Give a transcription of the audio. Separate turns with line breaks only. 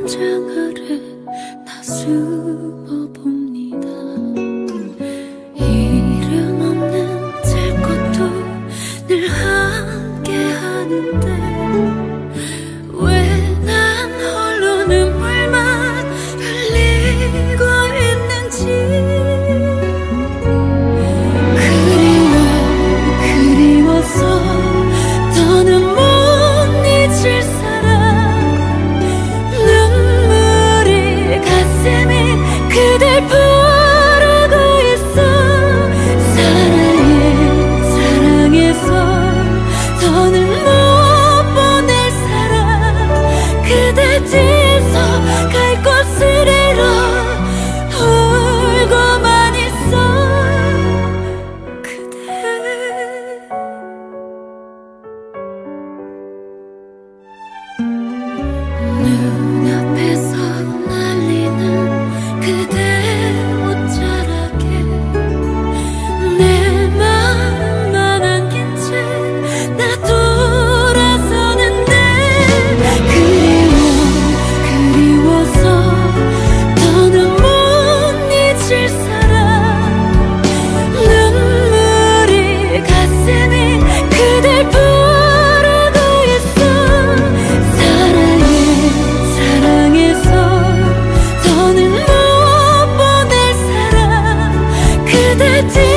천장 아래 나어 봅니다. 이름 없는 제 것도 늘 함께 하는데 で